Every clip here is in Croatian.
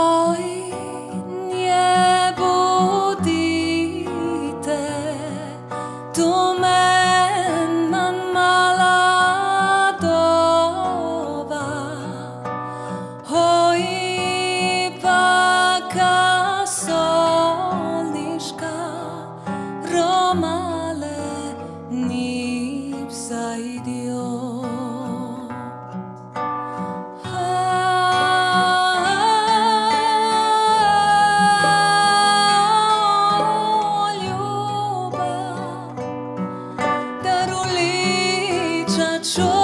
moj nje budite tu men mala doba hoj paka solniška romale nip zaidi 说。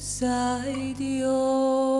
sei Dios.